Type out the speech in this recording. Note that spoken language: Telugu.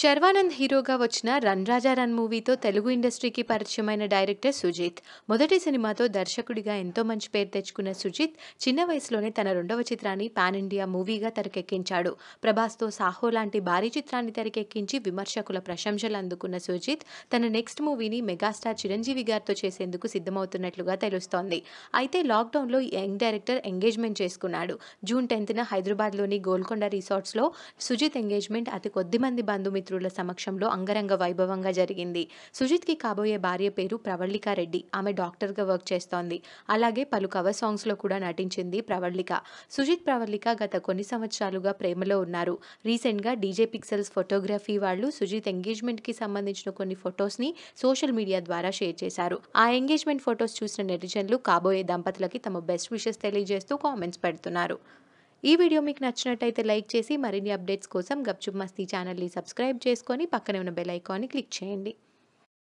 శర్వానంద్ హీరోగా వచ్చిన రన్ రాజా రన్ మూవీతో తెలుగు ఇండస్ట్రీకి పరిచయమైన డైరెక్టర్ సుజిత్. మొదటి సినిమాతో దర్శకుడిగా ఎంతో మంచి పేరు తెచ్చుకున్న సుజిత్ చిన్న వయసులోనే తన రెండవ చిత్రాన్ని పాన్ ఇండియా మూవీగా తెరకెక్కించాడు. ప్రభాస్తో సాహో లాంటి భారీ చిత్రాన్ని తెరకెక్కించి విమర్శకుల ప్రశంసలు అందుకున్న సుజిత్ తన నెక్స్ట్ మూవీని మెగాస్టార్ చిరంజీవి గారితో చేసేందుకు సిద్ధమవుతున్నట్లుగా తెలుస్తోంది. అయితే లాక్డౌన్లో ఈ యంగ్ డైరెక్టర్ ఎంగేజ్మెంట్ చేసుకున్నాడు. జూన్ టెన్త్న హైదరాబాద్లోని గోల్కొండ రిసార్ట్స్లో సుజిత్ ఎంగేజ్మెంట్ అతి కొద్ది మంది బంధుమిత్రులు సమక్షంలో అంగరంగ వైభవంగా జరిగింది. సుజిత్కి కాబోయే భార్య పేరు ప్రవళిక రెడ్డి. ఆమె డాక్టర్గా వర్క్ చేస్తోంది. అలాగే పలు కవర్ సాంగ్స్లో కూడా నటించింది ప్రవళిక. సుజిత్ ప్రవళిక గత కొన్ని సంవత్సరాలుగా ప్రేమలో ఉన్నారు. రీసెంట్గా డీజే పిక్సెల్స్ ఫోటోగ్రఫీ వాళ్ళు సుజిత్ ఎంగేజ్మెంట్కి సంబంధించిన కొన్ని ఫొటోస్ని సోషల్ మీడియా ద్వారా షేర్ చేశారు. ఆ ఎంగేజ్మెంట్ ఫొటోస్ చూసిన నెటిజన్లు కాబోయే దంపతులకి తమ బెస్ట్ విషెస్ తెలియజేస్తూ కామెంట్స్ పెడుతున్నారు. ఈ వీడియో మీకు నచ్చినట్టయితే లైక్ చేసి మరిన్ని అప్డేట్స్ కోసం గప్చుప్ మస్తీ ఛానల్ని సబ్స్క్రైబ్ చేసుకొని పక్కనే ఉన్న బెల్ ఐకాన్ని క్లిక్ చేయండి.